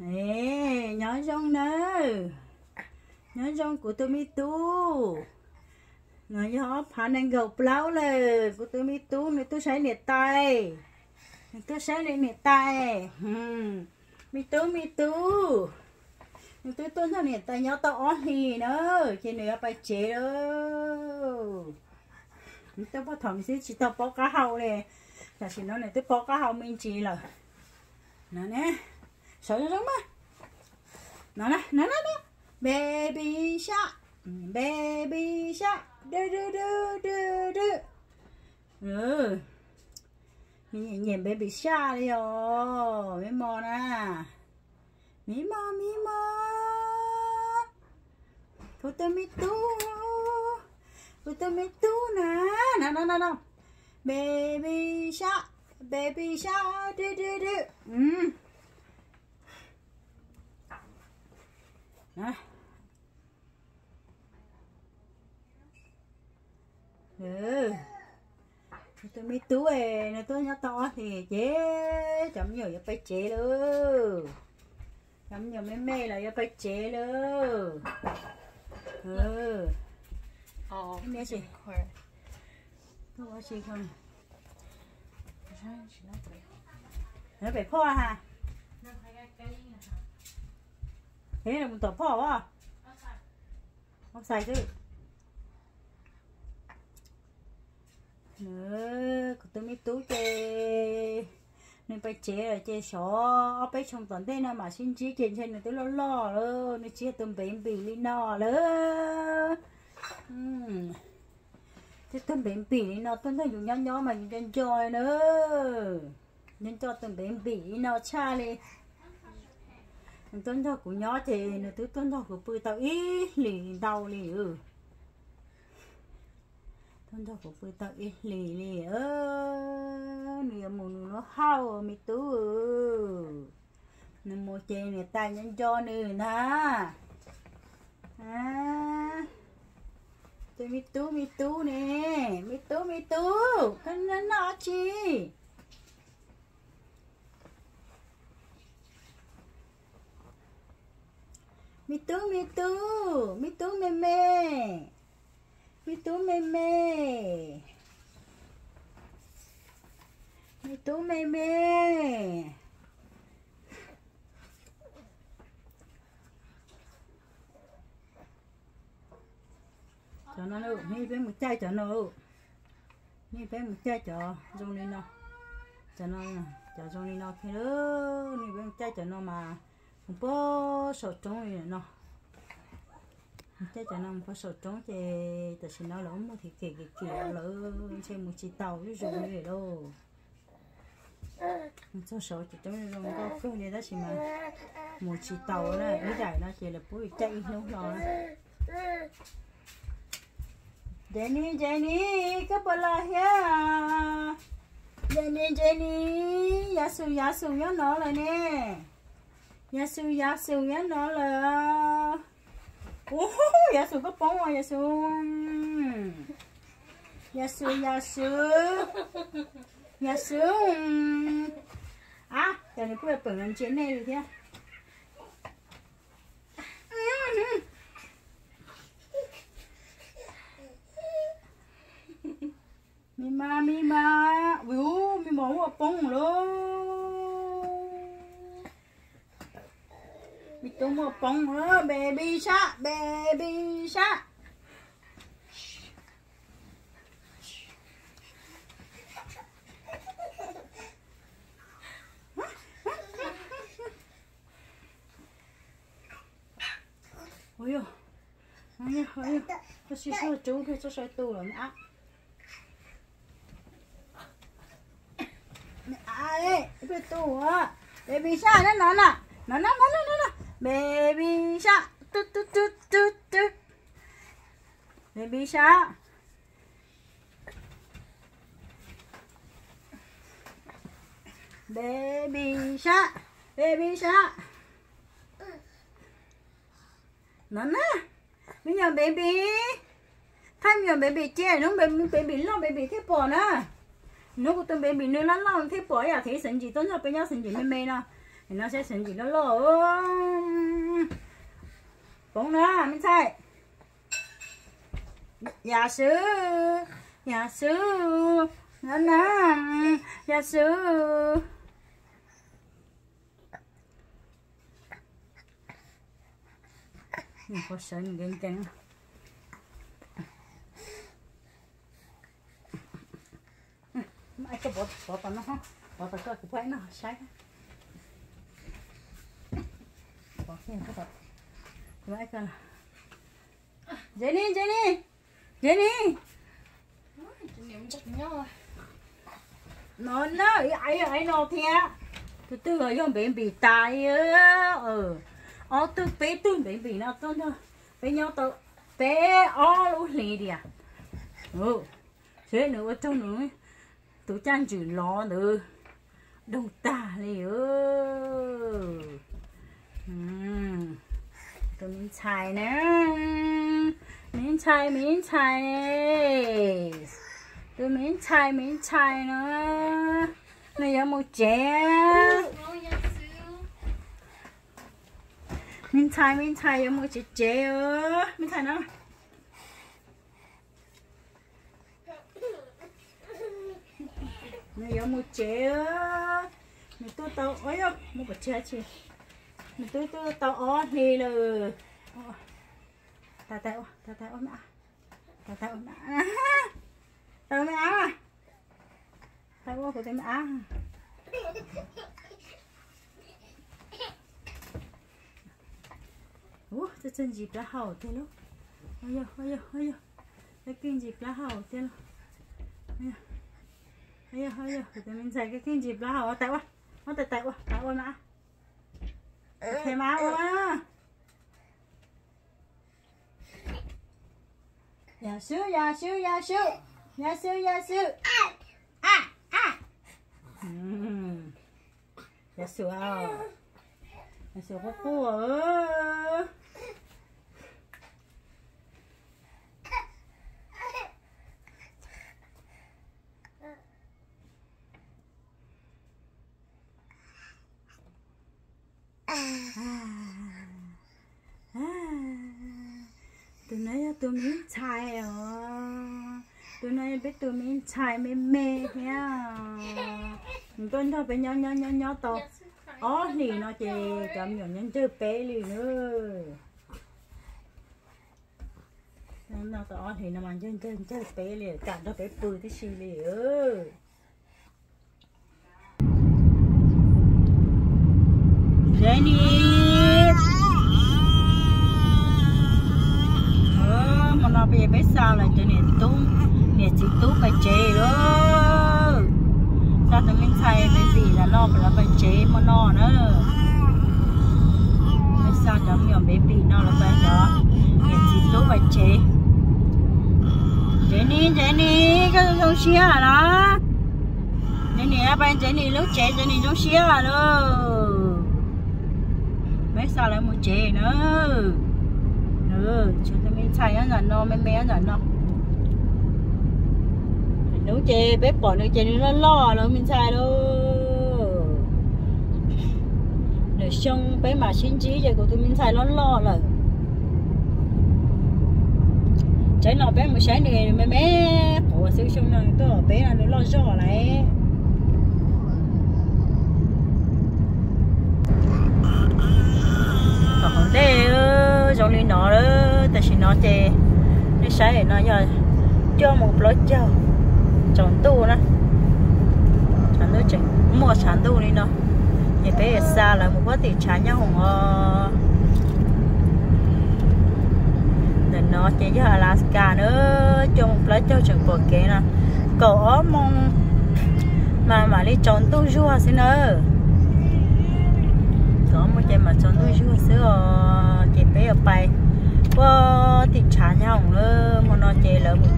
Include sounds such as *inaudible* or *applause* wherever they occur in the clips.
Ê, nhớ rong nè. Nhớ rong của tôi mi tu Nó gió phá anh gầu plau lờ Của tôi mi tu mi tôi sẽ nhiệt tay Nếu tôi sẽ nhiệt tay. Mi tu mi tu Nếu tôi tuân theo nệt tay nhớ tao hì nè Chị nửa bài chế đó Nếu tôi bắt thỏng xí Chị tao bó cá hậu nè Là chỉ nói này tôi bó cá hậu mình chỉ lờ. Nó nè sợ nó mà nè nè nè nè baby shark. Ừ, baby shark. Do do do do do, ừ. Nhìn nhìn baby shark đi rồi mấy à. mò nè mi mò mi mò. Thôi tôi mi tu thôi tôi mi tu nè. Nè nè nè nè. Baby shark baby shark. Do do do, ừ. Nè ừ. Tôi mới tú ấy nó tôi nhớ to thì chế chấm nhiều cho phải chế luôn. Chấm nhiều mấy mê là cho phải chế luôn. Ừ. 어, mấy gì? 헐. không có gì không? Nó phải pho hả thế là một tổ pho quá à? không xài chứ. Ờ, nữa tôi mới tú chê. Nên phải chế là chế sọ ấy trong tuần thế nào mà xin chí trên trên này tôi lo lo nữa nó chia tôm bể bì li nọ nữa Ừm. thế tôm bể bì li nọ tôi thấy dùng nhỏ nhỏ mà dùng chân nữa. Nên cho tôi bể bì li nọ cha đi tuấn thọ của nhỏ thì nó tứ tuấn thọ của bự tao ý, lì đau lì ừ. Tuấn thọ của bự tao ít lì lì, ơ, nè mồm nó hao mi tú ừ. Nè, mù chè nè, tay nhân cho nè na à. Chơi mi tú mi tú nè mi tú mi tú cái nó chi. Mi tú mi tú mi tú mê mê mi tú mê mê mi tú mê mê cho nó đâu mi với một chai cho nó mi với một chai cho dùng đi nó. Cho nó cho dùng đi nó khi đó mi với một chai cho nó mà không có sổ trống gì nữa chắc chắn nó không có sổ trống thì tự nhiên nó lắm thì kể kể kể lỡ xem một chiếc tàu ví dụ như vậy đâu. Cho sổ chỉ trống rồi có cơ gì đó chỉ mà. Một chiếc tàu này ý đại nó chỉ là bụi chạy nó rồi Jenny Jenny, cái bờ la ha Jenny Jenny Yasu Yasu nhớ nó lại nè. Yasu sư nhớ nó là Ồ, sư có bóng à Yasu sư. Dạ Yasu dạ sư À, giờ này cứ phải bẩn trên này rồi thế mi ma mi ma. Ui mi mỏ hoa bông luôn. Mi tung hoa bông nữa baby shark baby shark. Ôi ôi ôi ôi ôi xí xí trúng cái chú xoay tù rồi á ai cái tù hả? Baby shark, nó nó nè nó nó nó nó nó baby shark. Tu tu tu tu tu. Baby shark. Baby shark. Baby shark. Nana nè bây giờ baby. Thay giờ baby che, nó baby baby lo baby thế bỏ nè. Nó cũng từng baby nó lo lăn thế bỏ à? Thế sinh gì tôi cho bây giờ sinh gì mê mê nè nó sẽ sinh gì nó lỗ. Bóng nữa mình thấy giả sử giả sử nó nè giả sử mình có sợ mình ghen ghen ai cái bỏ bỏ nó không bỏ tao cái quái nó, sai. Bỏ cái cái tao quái cái Jenny Jenny Jenny nó nó ấy ấy nó thế từ từ rồi 用扁 bị tai á ừ ờ từ bé từ bé bị nó tôi nó bé nhau tôi bé ó lú lì đi à ừ thế nữa trong nữa tôi chăn chữ lo nữa đông ta này ơ tôi miếng chai nè miếng chai miếng chai tôi miếng chai miếng chai nữa này có một trẻ miếng chai miếng chai có một trẻ trẻ ơ miếng chai nữa này có một trẻ ơ này tôi tao ơi một trẻ chị mình tôi tôi tao thì là tao tao tao tao ôm ạ tao ta ôm ạ tao ôm ạ ta ôm của tên ạ ủa cái chân dịp đã hậu thế lúc ôi giờ ôi giờ ôi giờ cái kinh dịp đã hậu thế lúc ôi giờ ôi giờ để mình xài cái kinh dịp đã hậu tao quá tao tao tao quá tại quá mà thế mà quá. Giả sử giả sử giả sử giả sử giả sử à. À giả sử à giả sử có cô ở tụi mình chạy ờ à. tụi này biết tụi mình chạy mê mê thế à. mình con thôi phải nhỏ nhỏ nhỏ nhỏ to. Ó thì nó chỉ chậm nhỏ nhân chơi bé liền nữa nó to thì nó mang chơi chơi chơi bé liền cả nó bé bự thế xí liền Jenny! Nó bây giờ biết sao là cho nên tú? Nè chỉ tú phải chế đó. Sao tụi mình thay cái gì là lo phải là phải chế mà nó nữa? Biết sao cho mình bé bị nó là phải đó. Nè chỉ tú phải chế chế ní chế ní, cái giống xía hả đó. Jenny à bạn Jenny lúc chế chế ní giống xía hả đó. Mấy sao lại muốn chế nữa? Nữa, cho ta mình xài ăn là no mấy mấy ăn nó no. Nấu chè, bếp bỏ nấu chè nó lo rồi mình xài đâu. Để xong bé mà xin chí vậy của tụi mình xài nó lo rồi trái nào bé một sáng này mấy bé của siêu xong này tôi bé là nó lo rõ lại. Đó tại vì nó chè nó sai nó giờ cho một lối cho chọn tu nữa chẳng tôi chỉ mua sản tu đi nó thì bé xa là một cái tiền trả nhau hùng, nên nó chỉ cho Alaska nữa cho một lối cho chọn bờ kế nè có mong mà mà đi chọn tu chưa xin nữa có một cái mà chọn tu chưa xưa chị bé ở bay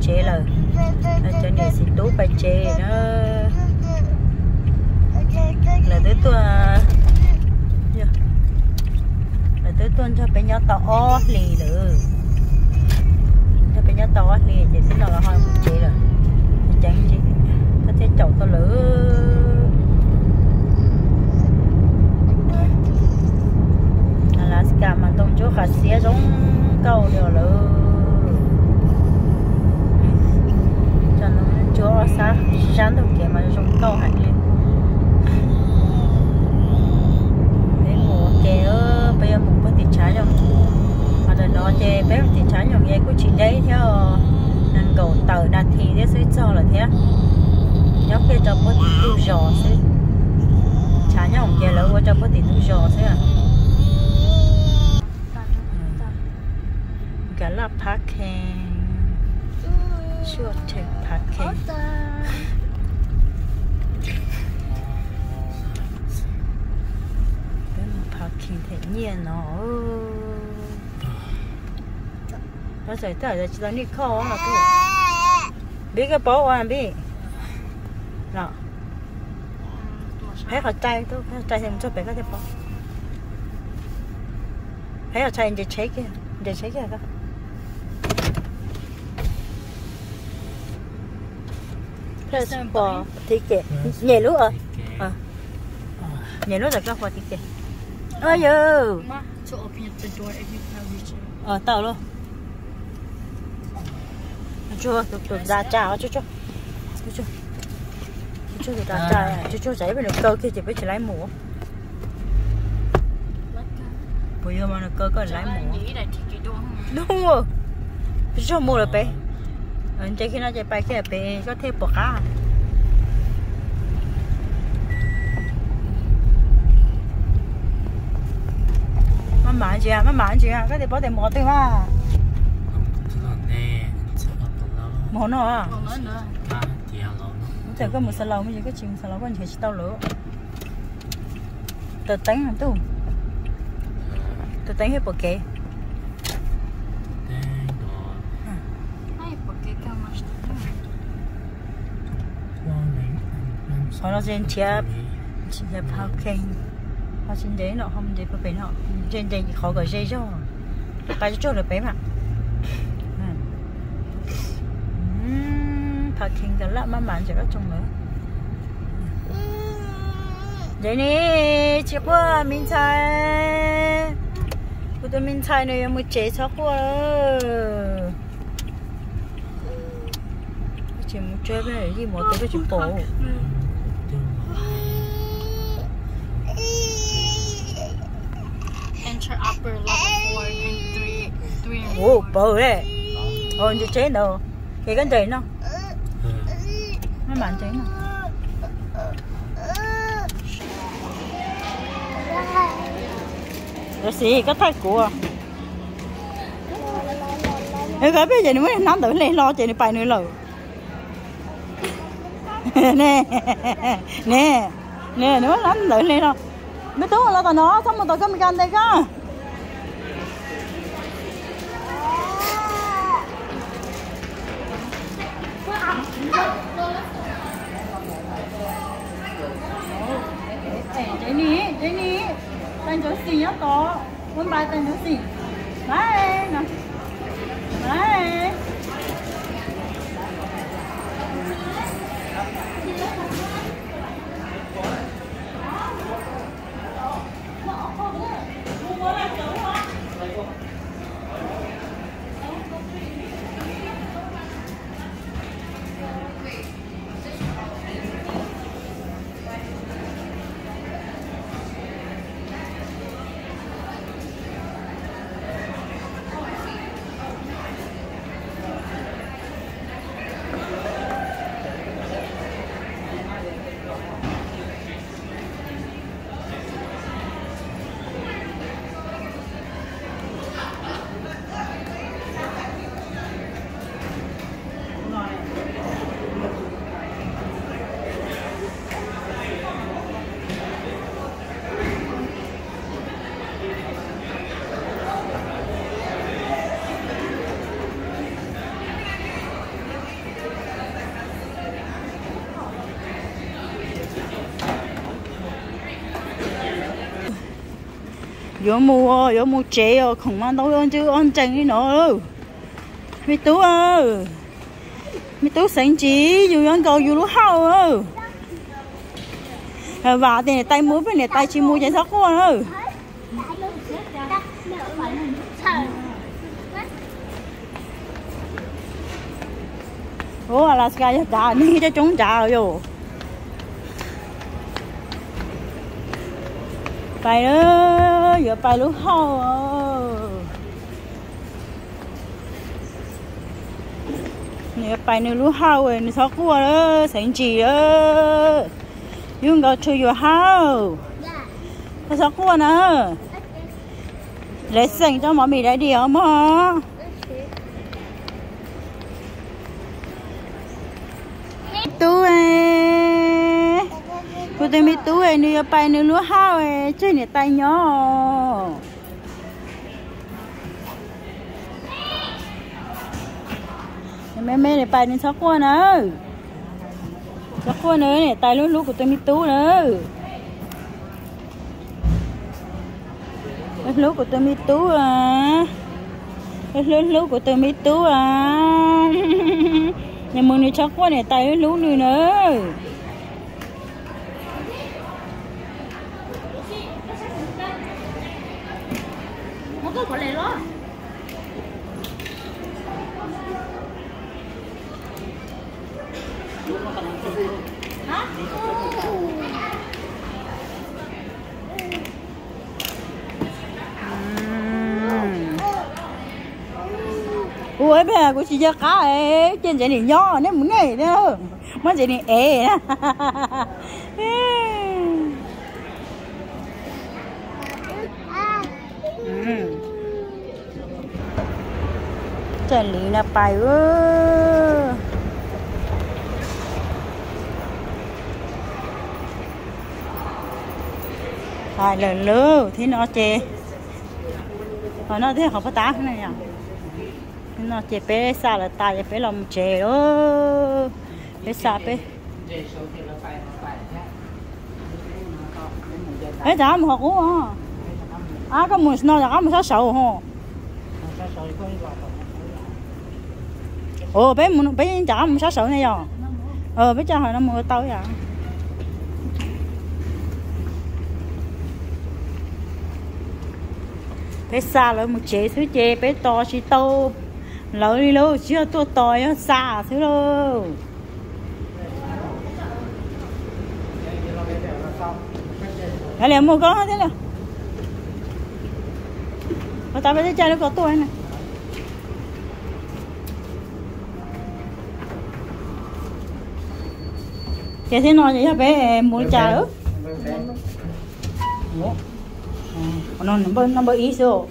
chế là cho nên xin tú bà chế nó là tới tuần. Dạ. Là tới tuần cho bé nhỏ to ó lì nữa. Cho bé nhỏ to ó lì, chị xin là hơi một chế rồi. Chẳng chị. Có thể chậu to lửa Alaska mà tông chỗ khá xía giống cầu đều lửa parking. Short term parking. Cái mà parking thì nhiên nó. Nó sẽ tới là chỉ là đi khó mà cứ. biết cái bó anh biết Nào. phải học trai tôi phải học trai thì mình cho bé cái bó. Phải học trai để chế kia, để chế kia cơ Passport ticket nhẹ lúc à ờ nhẹ lúc là cái qua ticket ơi giờ Ma, to open up the door if you can reach it. ờ tao luôn. Chưa tụi ra chào chú chú chú tụi ra chào chú chú chạy bên được cơ kia chỉ biết chỉ lấy mũ bây giờ mà nó cơ có lấy mũ là thì đúng rồi. Chú chú mua được bé anh chạy khi nó chạy bay kia bé có thể bỏ cá. Má mặn chị à má mặn chị à cái gì bỏ tiền mỏ tiền mà mỏ nó à? Nữa. Thế có một salon bây giờ có chim salon có nhiều tao lửa. Tờ tánh hả tu tờ tánh hết bộ kế họ nó trên chia chia parking họ trên đấy nó không để bên họ trên đây khó gọi dây cho cái chỗ được bé mà parking cái lạ mà màn chỉ có trong nữa đây nè chị qua minh菜我的明菜呢有没有接超过了？节目这边你莫得 Enter upper level 4 and 3 3 and Ồ, bự đấy. Ồ, như chế đâu? Cái cái gì nó? Nó mặn chế nó. Rồi xì có thay của. Ê, cái bây giờ nó mới nắm tự lên lo chạy đi bài nữa lờ. *laughs* nè, nè, nè, nó nắm tự lên lo. Mấy tú là tao nó, xong rồi tao có mình 干 đây cơ. Đây nè, đây nè. Tên chỗ xì á to. Muốn bài tên chỗ xì. Đấy, nè. mùa, có mùa có không mang đâu ăn chứ ăn chanh đi nó mi tú ơ mi tú sáng chỉ dù ăn cầu dù lúc hao ơ. Ờ, Và thì này tay mua với này tay chỉ mua chạy sóc quá ơ. Ủa là cái trả đi cho chúng trả rồi bài đó อย่าไปลูกห้องเนี่ยไปในลูกห้าเว้ยนี่ทักกลัวเลยสังจีเออยุ่งกับช่วยอยู่ห้าทักกลัวนะเลยสังเจ้าหมอมีได้เดียวมั้ง cô mi tú ấy nè bay nuôi lúa hao ấy chơi nè, tay nhỏ. Mẹ mẹ này bay nên sắp qua nữa sắp qua nữa này tay lúa lúa của tôi mi tú nữa lúa của tôi mi tú à. Lúa lúa của tôi mi tú à. *laughs* Nhà mừng này sắp qua này tay lúa lúc nữa ủa bây của chị cho cá ấy trên cái này nhỏ nên muốn này đó, mà cái này ế chân này là bài ơ phải lần lưu thì nó chê. Họ nó thế không có tá thế này à? Nó chê bé xa là ta bé lòng chê ơ bé xa bé ấy chả mà học cũng à cái mùi nó là cái mùi sao sầu hả? Ồ, bé mùi bé chả mùi sao sầu này rồi ờ bé cho hồi nó mùi tao vậy bé xa rồi một chế thứ chế bé to chỉ to lỡ đi lâu chưa to á xa thứ đâu. Cái này mua có thế nào mà tao phải chơi nó có tuổi này. Cái thế nào vậy bé? Muốn trà ức nó nó bơ nó bơ ý rồi